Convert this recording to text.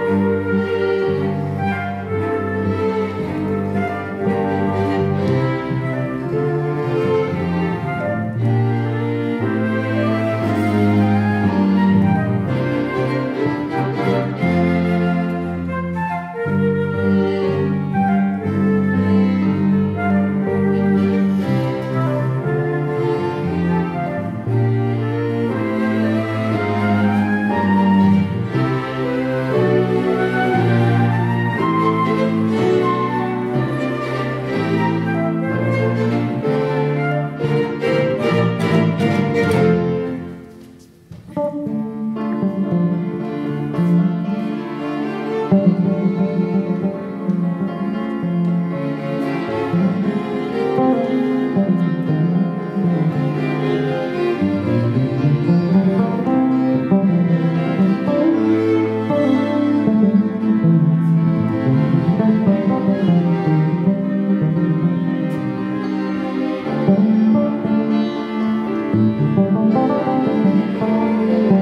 Thank Thank you.